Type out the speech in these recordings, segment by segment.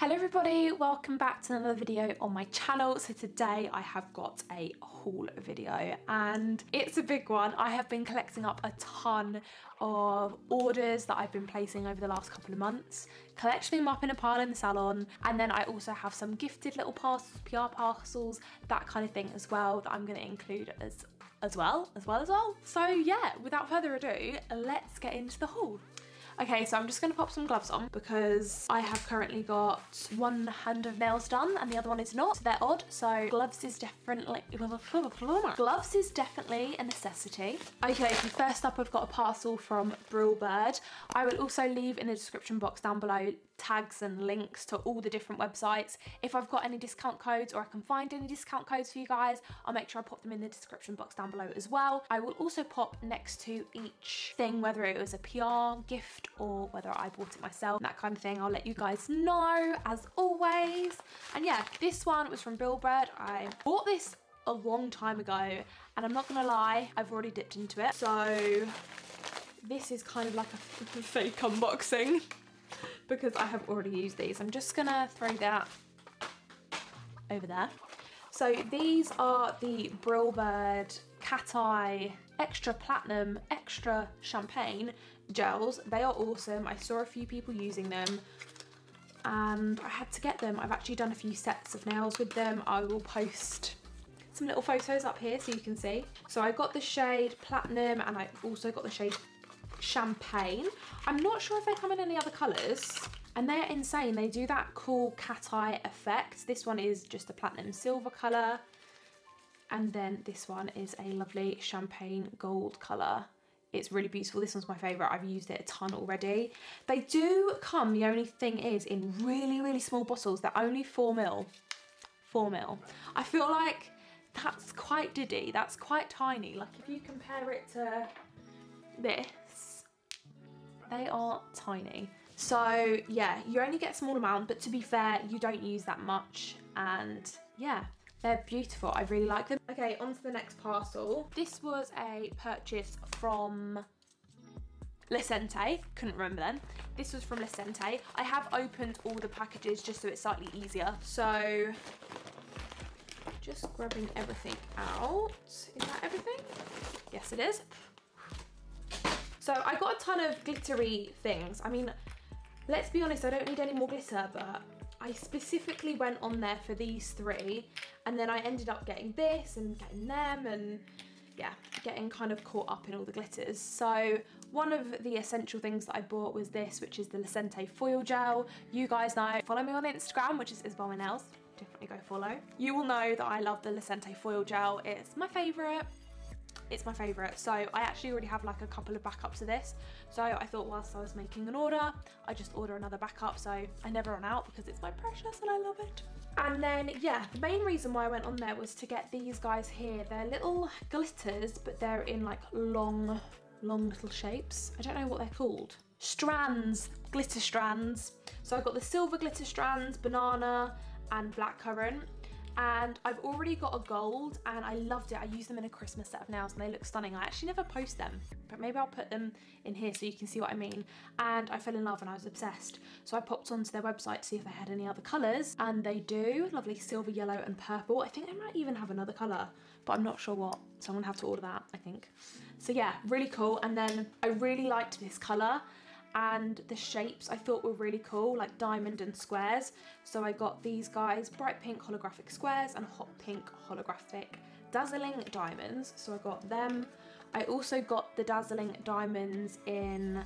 Hello everybody, welcome back to another video on my channel. So today I have got a haul video and it's a big one. I have been collecting up a ton of orders that I've been placing over the last couple of months, collecting them up in a pile in the salon and then I also have some gifted little parcels, PR parcels, that kind of thing as well that I'm going to include as as well, as well as well. So yeah, without further ado, let's get into the haul. Okay, so I'm just gonna pop some gloves on because I have currently got one hand of nails done and the other one is not. So they're odd. So gloves is definitely, gloves is definitely a necessity. Okay, so first up I've got a parcel from Brillbird. I will also leave in the description box down below tags and links to all the different websites. If I've got any discount codes or I can find any discount codes for you guys, I'll make sure I pop them in the description box down below as well. I will also pop next to each thing, whether it was a PR gift or whether I bought it myself, that kind of thing. I'll let you guys know as always. And yeah, this one was from Brillbird. I bought this a long time ago and I'm not gonna lie, I've already dipped into it. So this is kind of like a fake unboxing because I have already used these. I'm just gonna throw that over there. So these are the Brillbird Cat Eye Extra Platinum Extra Champagne gels. They are awesome. I saw a few people using them and I had to get them. I've actually done a few sets of nails with them. I will post some little photos up here so you can see. So I got the shade Platinum and I also got the shade Champagne. I'm not sure if they come in any other colours. And they're insane. They do that cool cat eye effect. This one is just a platinum silver colour. And then this one is a lovely champagne gold colour. It's really beautiful. This one's my favourite. I've used it a ton already. They do come, the only thing is, in really, really small bottles. They're only 4 mil. 4 mil. I feel like that's quite diddy. That's quite tiny. Like if you compare it to this, they are tiny. So yeah, you only get a small amount, but to be fair, you don't use that much. And yeah, they're beautiful. I really like them. Okay, on to the next parcel. This was a purchase from Lecente, couldn't remember then. This was from Lecente. I have opened all the packages just so it's slightly easier. So just grabbing everything out. Is that everything? Yes, it is. So I got a ton of glittery things. I mean, Let's be honest, I don't need any more glitter, but I specifically went on there for these three and then I ended up getting this and getting them and yeah, getting kind of caught up in all the glitters. So one of the essential things that I bought was this, which is the Lecente Foil Gel. You guys know, follow me on Instagram, which is Isabel. Definitely go follow. You will know that I love the Lecente Foil Gel. It's my favorite it's my favourite. So I actually already have like a couple of backups of this. So I thought whilst I was making an order, I just order another backup so I never run out because it's my precious and I love it. And then, yeah, the main reason why I went on there was to get these guys here. They're little glitters, but they're in like long, long little shapes. I don't know what they're called. Strands, glitter strands. So I got the silver glitter strands, banana, and blackcurrant and I've already got a gold and I loved it. I used them in a Christmas set of nails and they look stunning. I actually never post them, but maybe I'll put them in here so you can see what I mean. And I fell in love and I was obsessed. So I popped onto their website to see if they had any other colours and they do. Lovely silver, yellow and purple. I think they might even have another colour, but I'm not sure what. So I'm gonna have to order that, I think. So yeah, really cool. And then I really liked this colour and the shapes I thought were really cool, like diamond and squares. So I got these guys, bright pink holographic squares and hot pink holographic dazzling diamonds. So I got them. I also got the dazzling diamonds in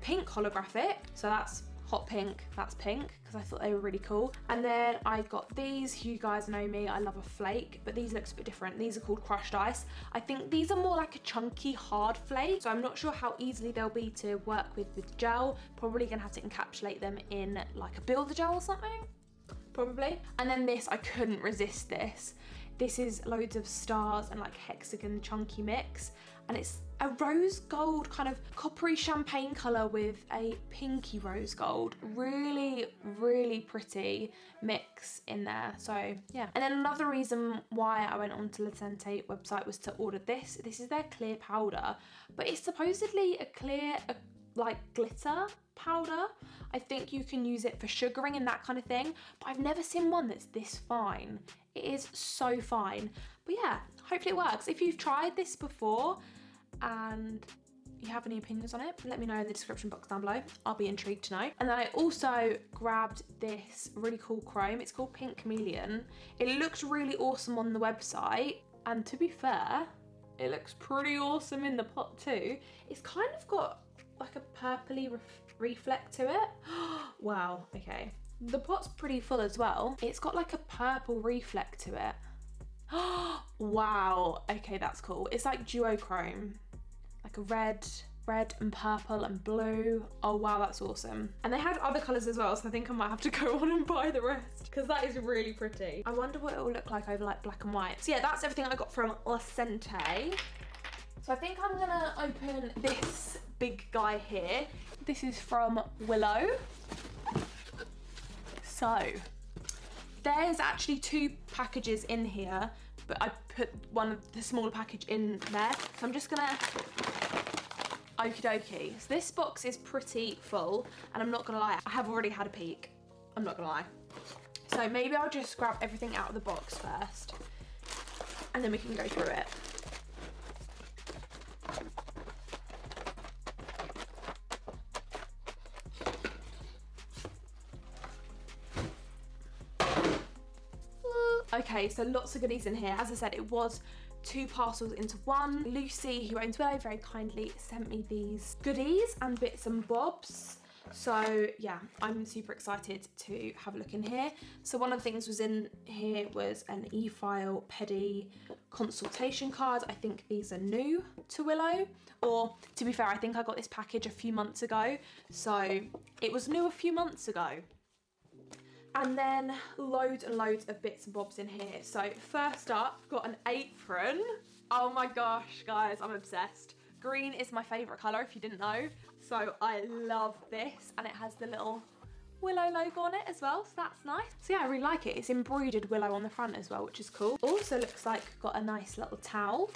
pink holographic. So that's hot pink, that's pink, because I thought they were really cool. And then I got these, you guys know me, I love a flake, but these looks a bit different. These are called crushed ice. I think these are more like a chunky hard flake, so I'm not sure how easily they'll be to work with with gel. Probably gonna have to encapsulate them in like a builder gel or something probably. And then this, I couldn't resist this. This is loads of stars and like hexagon chunky mix. And it's a rose gold kind of coppery champagne color with a pinky rose gold. Really, really pretty mix in there. So yeah. And then another reason why I went on to Lecente website was to order this. This is their clear powder, but it's supposedly a clear, a like glitter powder. I think you can use it for sugaring and that kind of thing, but I've never seen one that's this fine. It is so fine. But yeah, hopefully it works. If you've tried this before and you have any opinions on it, let me know in the description box down below. I'll be intrigued to know. And then I also grabbed this really cool chrome. It's called Pink Chameleon. It looks really awesome on the website. And to be fair, it looks pretty awesome in the pot too. It's kind of got like a purpley ref reflect to it. wow, okay. The pot's pretty full as well. It's got like a purple reflect to it. wow, okay, that's cool. It's like duochrome like a red, red and purple and blue. Oh wow, that's awesome. And they had other colors as well, so I think I might have to go on and buy the rest because that is really pretty. I wonder what it will look like over like black and white. So yeah, that's everything I got from Lecente. So I think I'm gonna open this big guy here. This is from Willow. So there's actually two packages in here, but I put one of the smaller package in there. So I'm just gonna Okie dokie. So this box is pretty full and I'm not gonna lie, I have already had a peek. I'm not gonna lie. So maybe I'll just grab everything out of the box first and then we can go through it. Okay, so lots of goodies in here. As I said, it was two parcels into one. Lucy, who owns Willow, very kindly sent me these goodies and bits and bobs. So yeah, I'm super excited to have a look in here. So one of the things was in here was an e-file Pedi consultation card. I think these are new to Willow, or to be fair, I think I got this package a few months ago. So it was new a few months ago. And then loads and loads of bits and bobs in here. So first up, got an apron. Oh my gosh, guys, I'm obsessed. Green is my favorite color, if you didn't know. So I love this. And it has the little willow logo on it as well, so that's nice. So yeah, I really like it. It's embroidered willow on the front as well, which is cool. Also looks like got a nice little towel.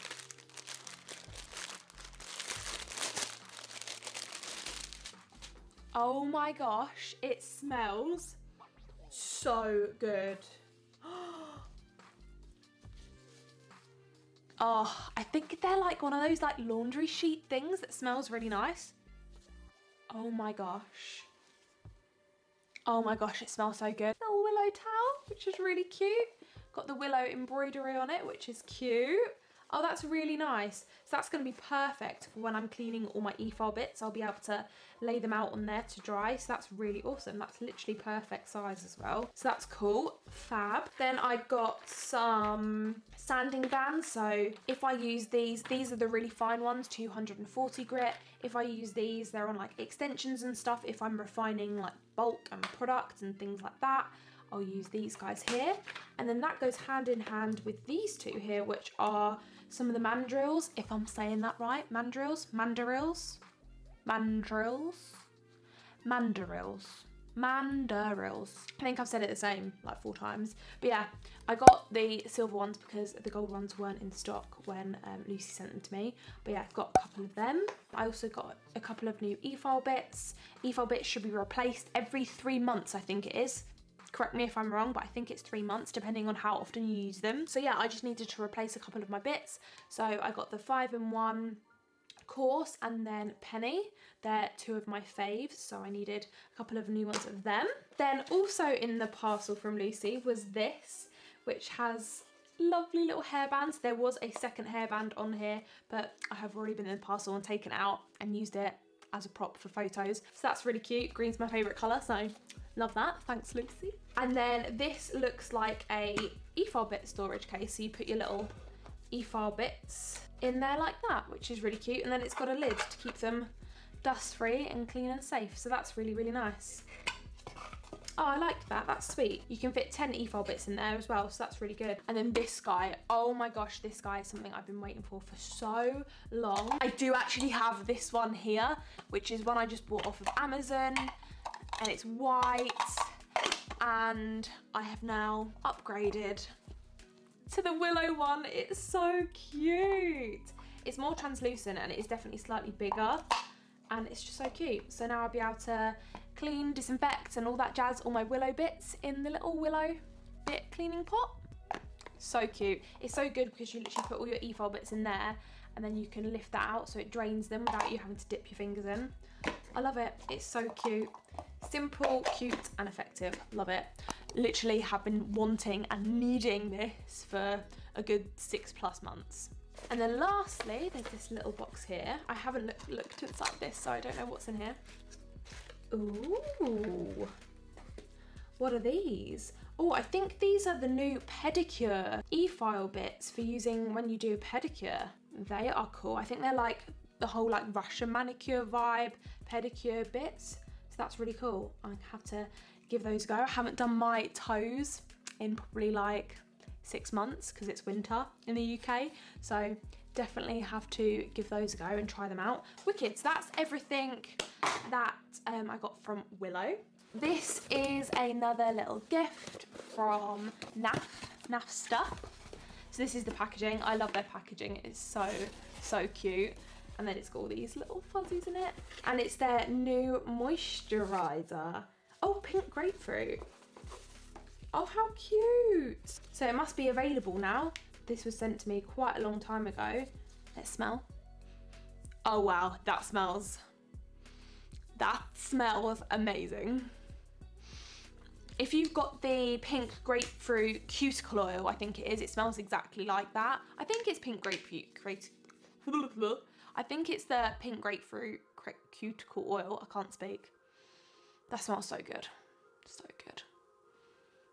Oh my gosh, it smells so good. Oh, I think they're like one of those like laundry sheet things that smells really nice. Oh my gosh. Oh my gosh, it smells so good. Little willow towel, which is really cute. Got the willow embroidery on it, which is cute. Oh, that's really nice. So that's going to be perfect for when I'm cleaning all my e-file bits. I'll be able to lay them out on there to dry. So that's really awesome. That's literally perfect size as well. So that's cool. Fab. Then I got some sanding bands. So if I use these, these are the really fine ones, 240 grit. If I use these, they're on like extensions and stuff. If I'm refining like bulk and products and things like that. I'll use these guys here. And then that goes hand in hand with these two here, which are some of the mandrills, if I'm saying that right. Mandrills? Mandrills? Mandrills? Mandrills. Mandrills. I think I've said it the same like four times. But yeah, I got the silver ones because the gold ones weren't in stock when um, Lucy sent them to me. But yeah, I've got a couple of them. I also got a couple of new e-file bits. E-file bits should be replaced every three months, I think it is correct me if I'm wrong, but I think it's three months depending on how often you use them. So yeah, I just needed to replace a couple of my bits. So I got the five in one coarse and then penny they're two of my faves so i needed a couple of new ones of them then also in the parcel from lucy was this which has lovely little hairbands there was a second hairband on here but i have already been in the parcel and taken out and used it as a prop for photos so that's really cute green's my favorite color so Love that, thanks Lucy. And then this looks like a e-file bit storage case. So you put your little e-file bits in there like that, which is really cute. And then it's got a lid to keep them dust free and clean and safe. So that's really, really nice. Oh, I like that. That's sweet. You can fit 10 e-file bits in there as well, so that's really good. And then this guy, oh my gosh, this guy is something I've been waiting for for so long. I do actually have this one here, which is one I just bought off of Amazon and it's white and I have now upgraded to the willow one. It's so cute. It's more translucent and it is definitely slightly bigger and it's just so cute. So now I'll be able to clean, disinfect and all that jazz, all my willow bits in the little willow bit cleaning pot. So cute. It's so good because you literally put all your e-file bits in there and then you can lift that out so it drains them without you having to dip your fingers in. I love it. It's so cute. Simple, cute and effective. Love it. Literally have been wanting and needing this for a good six plus months. And then lastly, there's this little box here. I haven't look, looked inside this, so I don't know what's in here. Ooh. What are these? Oh, I think these are the new pedicure e-file bits for using when you do a pedicure. They are cool. I think they're like the whole like Russian manicure vibe pedicure bits. So that's really cool. I have to give those a go. I haven't done my toes in probably like six months because it's winter in the UK. So definitely have to give those a go and try them out. Wicked, so that's everything that um, I got from Willow. This is another little gift from NAF, NAF Stuff. So this is the packaging. I love their packaging. It's so, so cute. And then it's got all these little fuzzies in it. And it's their new moisturizer. Oh, pink grapefruit. Oh, how cute. So it must be available now. This was sent to me quite a long time ago. Let's smell. Oh wow, that smells, that smells amazing. If you've got the pink grapefruit cuticle oil, I think it is, it smells exactly like that. I think it's pink grapefruit, I think it's the pink grapefruit cuticle oil, I can't speak. That smells so good, so good.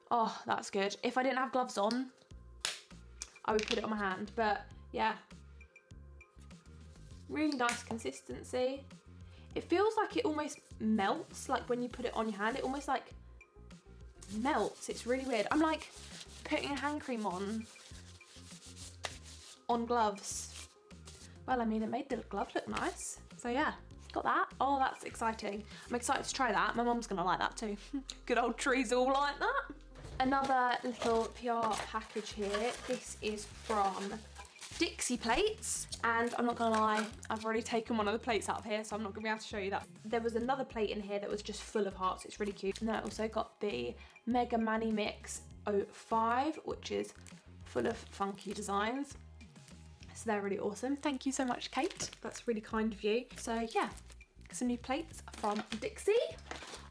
Oh, that's good. If I didn't have gloves on, I would put it on my hand, but yeah. Really nice consistency. It feels like it almost melts, like when you put it on your hand, it almost like melts. It's really weird. I'm like putting a hand cream on, on gloves. Well, I mean, it made the glove look nice. So yeah, got that. Oh, that's exciting. I'm excited to try that. My mom's gonna like that too. Good old trees all like that. Another little PR package here. This is from Dixie plates. And I'm not gonna lie I've already taken one of the plates out of here so I'm not gonna be able to show you that. There was another plate in here that was just full of hearts. It's really cute. And then I also got the Mega Mani Mix 05 which is full of funky designs. So they're really awesome. Thank you so much Kate. That's really kind of you. So yeah some new plates from Dixie.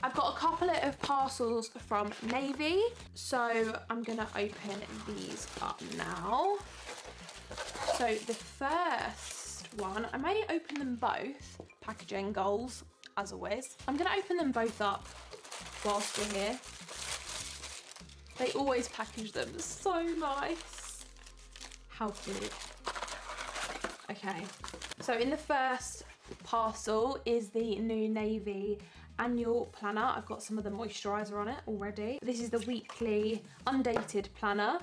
I've got a couple of parcels from Navy, so I'm gonna open these up now. So the first one, I may open them both, packaging goals, as always. I'm gonna open them both up whilst we're here. They always package them so nice. How cute. Okay, so in the first parcel is the new Navy annual planner. I've got some of the moisturiser on it already. This is the weekly undated planner.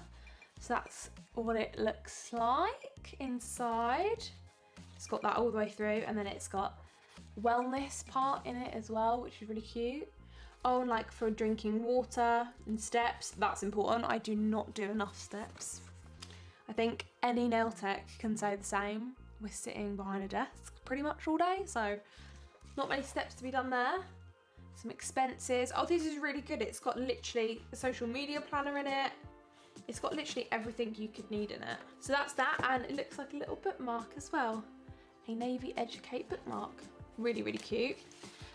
So that's what it looks like inside. It's got that all the way through and then it's got wellness part in it as well, which is really cute. Oh, and like for drinking water and steps, that's important. I do not do enough steps. I think any nail tech can say the same. We're sitting behind a desk pretty much all day, so not many steps to be done there some expenses. Oh, this is really good. It's got literally a social media planner in it. It's got literally everything you could need in it. So that's that, and it looks like a little bookmark as well. A Navy Educate bookmark. Really, really cute.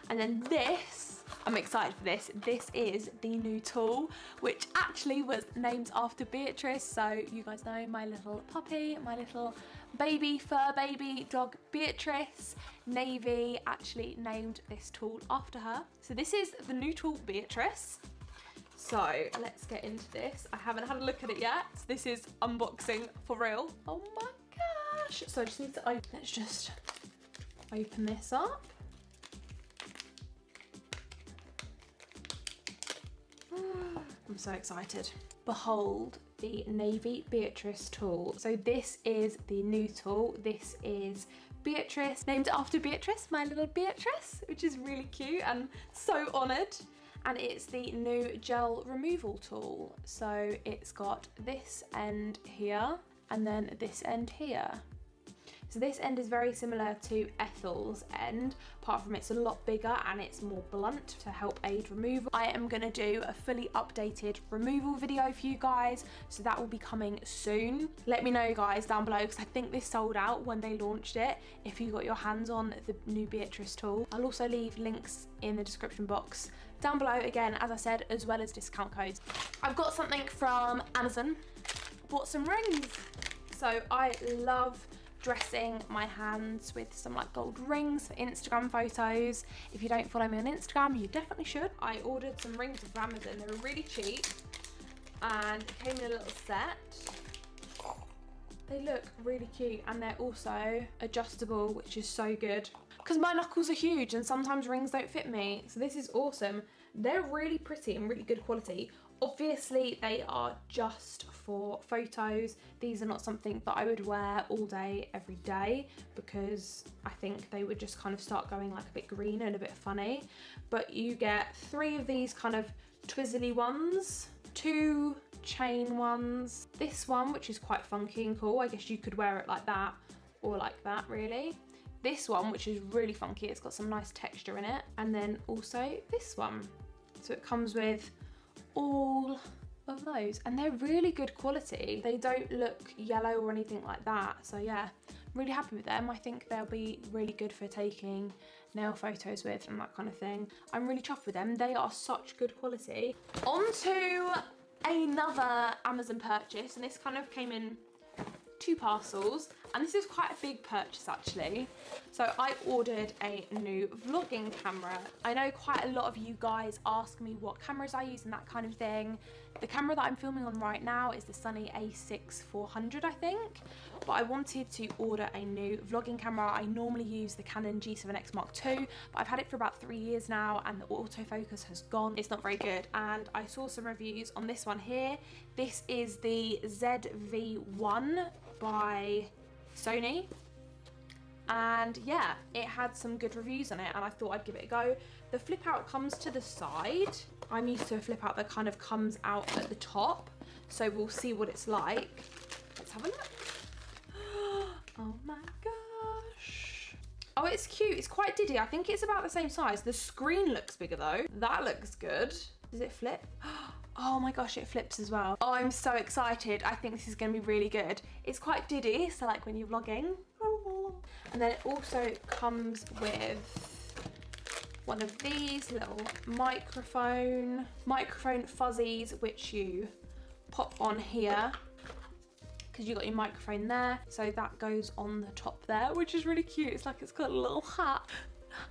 And then this, I'm excited for this. This is the new tool, which actually was named after Beatrice. So you guys know my little puppy, my little baby, fur baby dog Beatrice. Navy actually named this tool after her. So this is the new tool Beatrice. So let's get into this. I haven't had a look at it yet. This is unboxing for real. Oh my gosh. So I just need to open, let's just open this up. I'm so excited. Behold the Navy Beatrice tool. So this is the new tool. This is Beatrice, named after Beatrice, my little Beatrice, which is really cute and so honoured. And it's the new gel removal tool. So it's got this end here and then this end here. So this end is very similar to Ethel's end, apart from it's a lot bigger and it's more blunt to help aid removal. I am gonna do a fully updated removal video for you guys, so that will be coming soon. Let me know guys down below, because I think this sold out when they launched it, if you got your hands on the new Beatrice tool. I'll also leave links in the description box down below again, as I said, as well as discount codes. I've got something from Amazon, bought some rings. So I love dressing my hands with some like gold rings for Instagram photos. If you don't follow me on Instagram, you definitely should. I ordered some rings from Amazon. They were really cheap and came in a little set. They look really cute and they're also adjustable, which is so good. Because my knuckles are huge and sometimes rings don't fit me. So this is awesome. They're really pretty and really good quality. Obviously, they are just for photos. These are not something that I would wear all day, every day, because I think they would just kind of start going like a bit green and a bit funny. But you get three of these kind of twizzly ones, two chain ones, this one, which is quite funky and cool. I guess you could wear it like that or like that, really. This one, which is really funky, it's got some nice texture in it. And then also this one. So it comes with all of those and they're really good quality. They don't look yellow or anything like that. So yeah, really happy with them. I think they'll be really good for taking nail photos with and that kind of thing. I'm really chuffed with them. They are such good quality. On to another Amazon purchase and this kind of came in two parcels and this is quite a big purchase actually. So I ordered a new vlogging camera. I know quite a lot of you guys ask me what cameras I use and that kind of thing. The camera that I'm filming on right now is the Sony a6 400 I think, but I wanted to order a new vlogging camera. I normally use the Canon G7X Mark II, but I've had it for about three years now and the autofocus has gone. It's not very good and I saw some reviews on this one here. This is the ZV-1 by Sony. And yeah it had some good reviews on it and I thought I'd give it a go. The flip out comes to the side. I'm used to a flip out that kind of comes out at the top so we'll see what it's like. Let's have a look. Oh my gosh. Oh it's cute. It's quite diddy. I think it's about the same size. The screen looks bigger though. That looks good. Does it flip oh, Oh my gosh, it flips as well. Oh, I'm so excited. I think this is going to be really good. It's quite diddy, so like when you're vlogging. And then it also comes with one of these little microphone, microphone fuzzies, which you pop on here because you got your microphone there. So that goes on the top there, which is really cute. It's like it's got a little hat.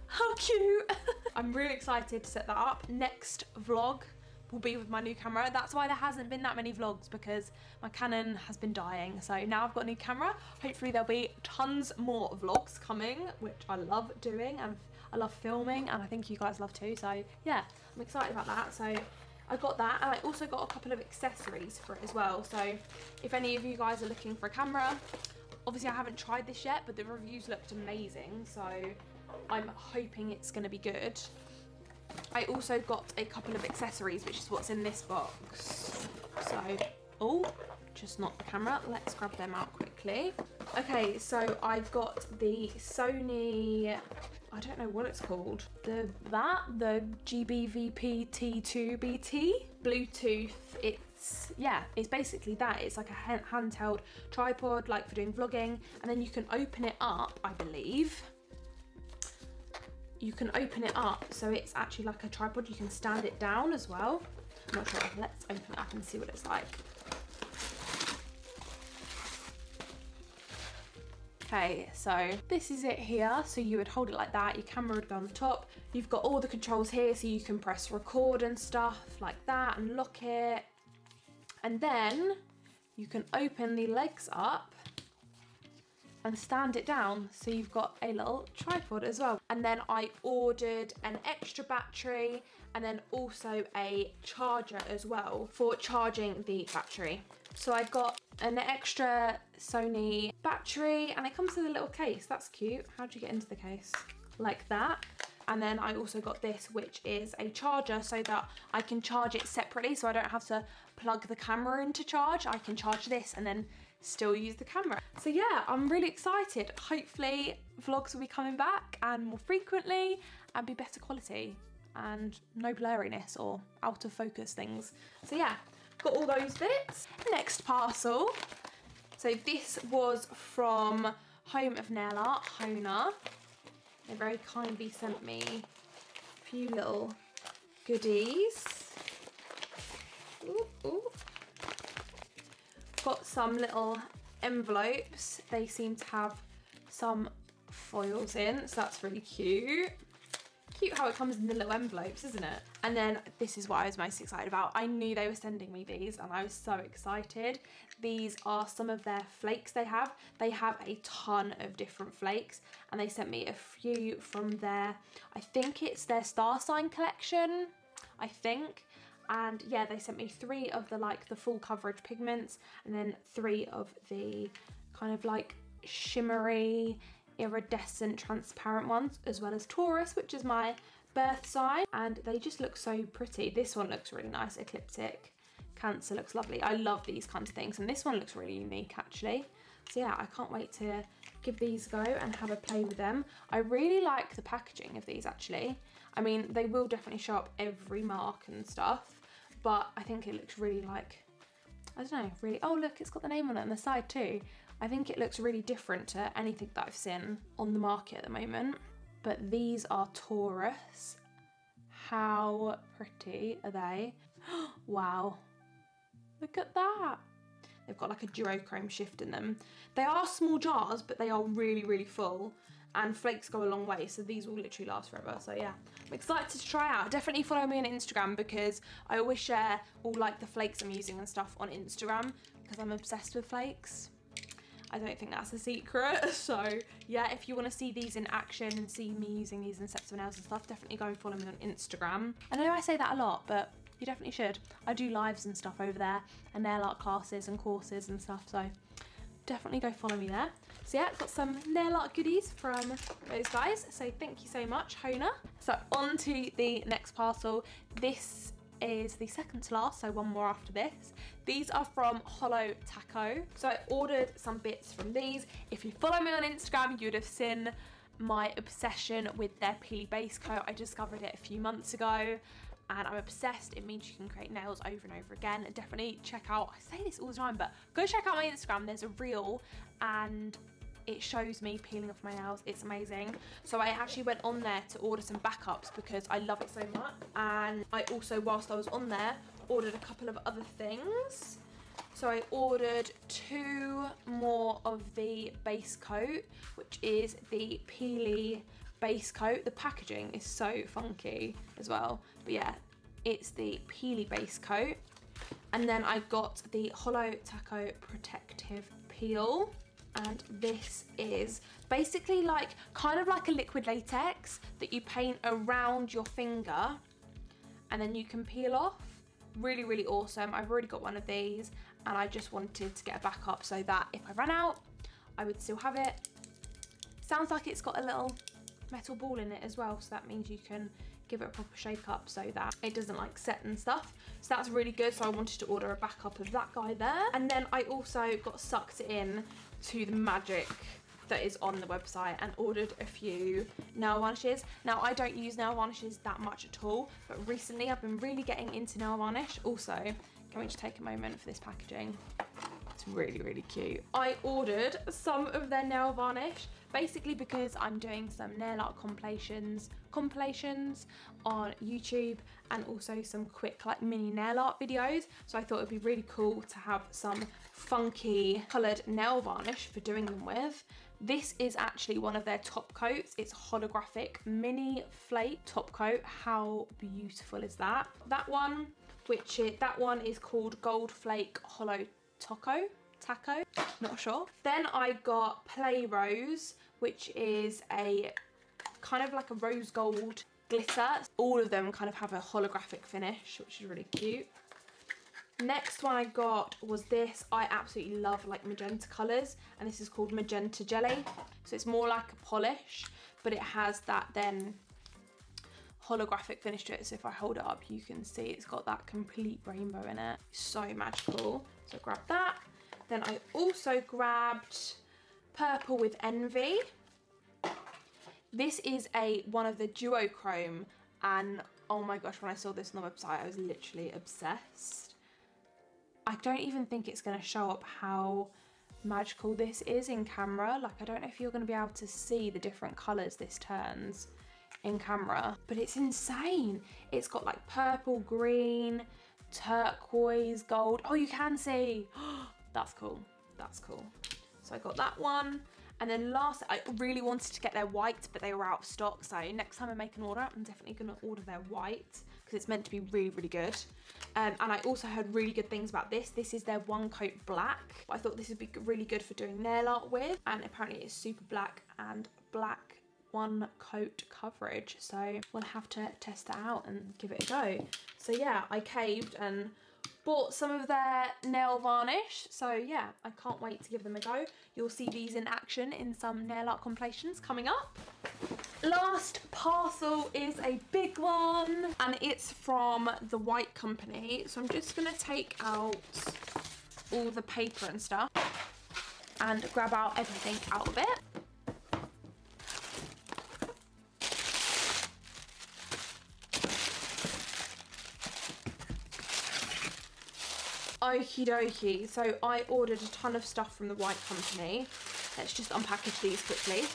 How cute. I'm really excited to set that up. Next vlog will be with my new camera. That's why there hasn't been that many vlogs because my Canon has been dying. So now I've got a new camera. Hopefully there'll be tons more vlogs coming, which I love doing and I love filming and I think you guys love too. So yeah, I'm excited about that. So I got that and I also got a couple of accessories for it as well. So if any of you guys are looking for a camera, obviously I haven't tried this yet, but the reviews looked amazing. So I'm hoping it's going to be good. I also got a couple of accessories, which is what's in this box. So, oh, just not the camera. Let's grab them out quickly. Okay, so I've got the Sony, I don't know what it's called. The that, the GP-VPT2BT Bluetooth. It's, yeah, it's basically that. It's like a handheld tripod, like for doing vlogging. And then you can open it up, I believe you can open it up so it's actually like a tripod. You can stand it down as well. I'm not sure. Let's open it up and see what it's like. Okay, so this is it here. So you would hold it like that. Your camera would go on the top. You've got all the controls here so you can press record and stuff like that and lock it. And then you can open the legs up and stand it down so you've got a little tripod as well. And then I ordered an extra battery and then also a charger as well for charging the battery. So I've got an extra Sony battery and it comes with a little case. That's cute. How do you get into the case? Like that. And then I also got this, which is a charger so that I can charge it separately so I don't have to plug the camera into charge. I can charge this and then still use the camera. So yeah, I'm really excited. Hopefully vlogs will be coming back and more frequently and be better quality and no blurriness or out of focus things. So yeah, got all those bits. Next parcel. So this was from Home of Nail Art, Hona. They very kindly sent me a few little goodies. Ooh, ooh. Got some little envelopes. They seem to have some foils in, so that's really cute. Cute how it comes in the little envelopes, isn't it? And then this is what I was most excited about. I knew they were sending me these and I was so excited. These are some of their flakes they have. They have a ton of different flakes and they sent me a few from their, I think it's their star sign collection, I think and yeah they sent me three of the like the full coverage pigments and then three of the kind of like shimmery iridescent transparent ones as well as Taurus which is my birth sign. And they just look so pretty. This one looks really nice ecliptic. Cancer looks lovely. I love these kinds of things and this one looks really unique actually. So yeah I can't wait to give these a go and have a play with them. I really like the packaging of these actually. I mean they will definitely show up every mark and stuff but I think it looks really like, I don't know, really, oh look, it's got the name on it on the side too. I think it looks really different to anything that I've seen on the market at the moment. But these are Taurus. How pretty are they? wow, look at that. They've got like a duochrome shift in them. They are small jars, but they are really, really full and flakes go a long way so these will literally last forever. So yeah. I'm excited to try out. Definitely follow me on Instagram because I always share all like the flakes I'm using and stuff on Instagram because I'm obsessed with flakes. I don't think that's a secret. So yeah if you want to see these in action and see me using these in sets of nails and stuff definitely go and follow me on Instagram. I know I say that a lot but you definitely should. I do lives and stuff over there and nail art classes and courses and stuff so definitely go follow me there. So yeah, got some nail art goodies from those guys. So thank you so much, Hona. So on to the next parcel. This is the second to last, so one more after this. These are from Holo Taco. So I ordered some bits from these. If you follow me on Instagram, you'd have seen my obsession with their Peely base coat. I discovered it a few months ago and I'm obsessed. It means you can create nails over and over again. Definitely check out, I say this all the time, but go check out my Instagram. There's a reel and it shows me peeling off my nails. It's amazing. So I actually went on there to order some backups because I love it so much. And I also, whilst I was on there, ordered a couple of other things. So I ordered two more of the base coat, which is the Peely base coat. The packaging is so funky as well. But yeah, it's the Peely base coat. And then I got the Holo Taco Protective Peel. And this is basically like, kind of like a liquid latex that you paint around your finger and then you can peel off. Really, really awesome. I've already got one of these and I just wanted to get a backup so that if I ran out, I would still have it. Sounds like it's got a little metal ball in it as well so that means you can give it a proper shake up so that it doesn't like set and stuff so that's really good so I wanted to order a backup of that guy there and then I also got sucked in to the magic that is on the website and ordered a few nail varnishes. Now I don't use nail varnishes that much at all, but recently I've been really getting into nail varnish. Also, can we just take a moment for this packaging? It's really, really cute. I ordered some of their nail varnish basically because I'm doing some nail art compilations compilations on YouTube and also some quick like mini nail art videos. So I thought it'd be really cool to have some funky coloured nail varnish for doing them with. This is actually one of their top coats. It's holographic mini flake top coat. How beautiful is that? That one which it, that one is called gold flake holo taco taco, not sure. Then I got Play Rose, which is a kind of like a rose gold glitter. All of them kind of have a holographic finish, which is really cute. Next one I got was this. I absolutely love like magenta colours and this is called Magenta Jelly. So it's more like a polish, but it has that then holographic finish to it. So if I hold it up, you can see it's got that complete rainbow in it. So magical. So grab that. Then I also grabbed Purple with Envy. This is a one of the duochrome and oh my gosh, when I saw this on the website, I was literally obsessed. I don't even think it's gonna show up how magical this is in camera. Like, I don't know if you're gonna be able to see the different colors this turns in camera, but it's insane. It's got like purple, green, turquoise, gold. Oh, you can see. That's cool. That's cool. So I got that one. And then last, I really wanted to get their white, but they were out of stock. So next time I make an order, I'm definitely gonna order their white because it's meant to be really, really good. Um, and I also heard really good things about this. This is their one coat black. I thought this would be really good for doing nail art with. And apparently it's super black and black one coat coverage. So we'll have to test that out and give it a go. So yeah, I caved and bought some of their nail varnish. So yeah, I can't wait to give them a go. You'll see these in action in some nail art compilations coming up. Last parcel is a big one and it's from the White Company. So I'm just gonna take out all the paper and stuff and grab out everything out of it. Okie dokie. So I ordered a ton of stuff from the White Company. Let's just unpackage these quickly.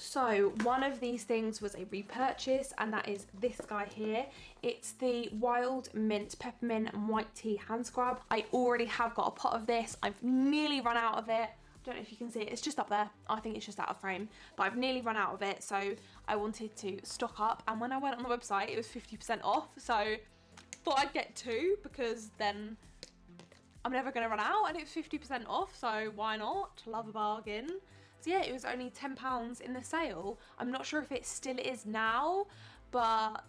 So one of these things was a repurchase and that is this guy here. It's the Wild Mint Peppermint and White Tea Hand Scrub. I already have got a pot of this. I've nearly run out of it don't know if you can see it, it's just up there. I think it's just out of frame, but I've nearly run out of it, so I wanted to stock up. And when I went on the website, it was 50% off, so thought I'd get two because then I'm never gonna run out and it's 50% off, so why not? Love a bargain. So yeah, it was only £10 in the sale. I'm not sure if it still is now, but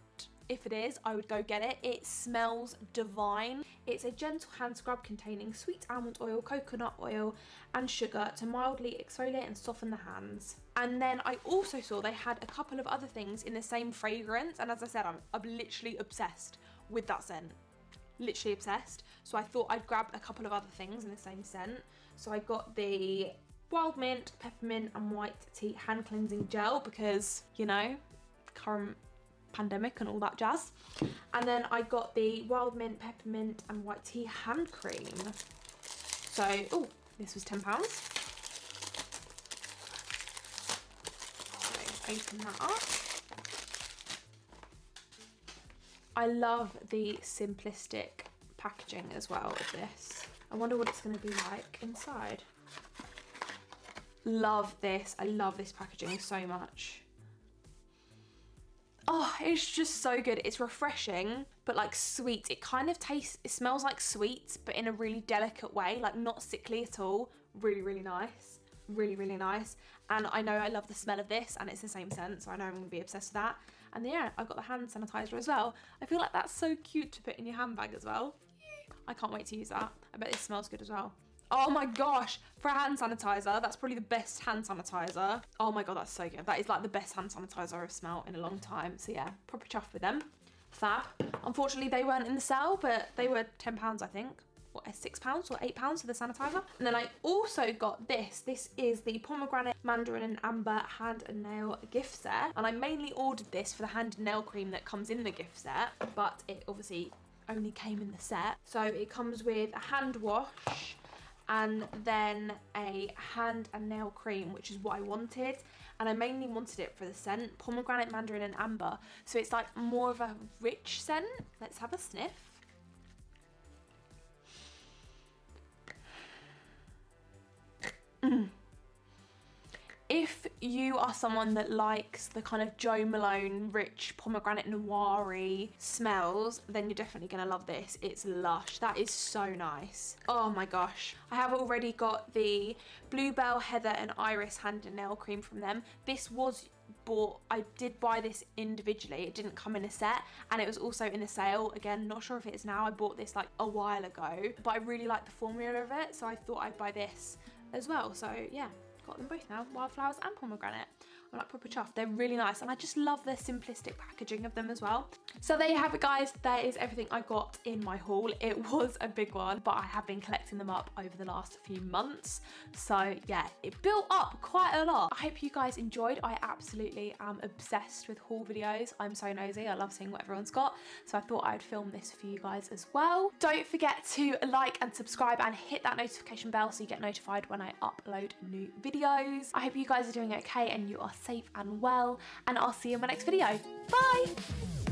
if it is, I would go get it. It smells divine. It's a gentle hand scrub containing sweet almond oil, coconut oil and sugar to mildly exfoliate and soften the hands. And then I also saw they had a couple of other things in the same fragrance and as I said, I'm, I'm literally obsessed with that scent. Literally obsessed. So I thought I'd grab a couple of other things in the same scent. So I got the wild mint, peppermint and white tea hand cleansing gel because, you know, current pandemic and all that jazz. And then I got the wild mint, peppermint and white tea hand cream. So, oh, this was £10. So open that up. I love the simplistic packaging as well of this. I wonder what it's going to be like inside. Love this. I love this packaging so much. Oh, it's just so good. It's refreshing, but like sweet. It kind of tastes, it smells like sweets, but in a really delicate way, like not sickly at all. Really, really nice. Really, really nice. And I know I love the smell of this and it's the same scent, so I know I'm gonna be obsessed with that. And yeah, I've got the hand sanitizer as well. I feel like that's so cute to put in your handbag as well. I can't wait to use that. I bet it smells good as well. Oh my gosh, for a hand sanitizer, that's probably the best hand sanitizer. Oh my god, that's so good. That is like the best hand sanitizer I've smelled in a long time. So yeah, proper chuffed with them. Fab. Unfortunately, they weren't in the sale, but they were £10, I think. What, eh, six pounds or eight pounds for the sanitizer. And then I also got this. This is the pomegranate, mandarin and amber hand and nail gift set. And I mainly ordered this for the hand and nail cream that comes in the gift set, but it obviously only came in the set. So it comes with a hand wash, and then a hand and nail cream, which is what I wanted. And I mainly wanted it for the scent, pomegranate, mandarin and amber. So it's like more of a rich scent. Let's have a sniff. Mm if you are someone that likes the kind of Jo Malone rich pomegranate noir smells, then you're definitely gonna love this. It's lush. That is so nice. Oh my gosh. I have already got the Bluebell, Heather and Iris hand and nail cream from them. This was bought, I did buy this individually. It didn't come in a set and it was also in a sale. Again, not sure if it is now. I bought this like a while ago, but I really like the formula of it. So I thought I'd buy this as well. So yeah, got them both now, wildflowers and pomegranate. I'm like proper chuffed. They're really nice and I just love the simplistic packaging of them as well. So there you have it guys. There is everything I got in my haul. It was a big one, but I have been collecting them up over the last few months. So yeah, it built up quite a lot. I hope you guys enjoyed. I absolutely am obsessed with haul videos. I'm so nosy. I love seeing what everyone's got. So I thought I'd film this for you guys as well. Don't forget to like and subscribe and hit that notification bell so you get notified when I upload new videos. I hope you guys are doing okay and you are safe and well, and I'll see you in my next video. Bye!